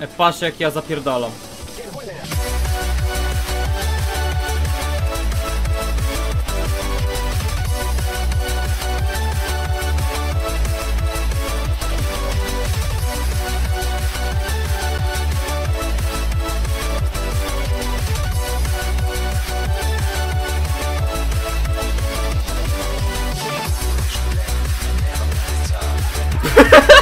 E, Patrz jak ja zapierdalam. Ha ha ha!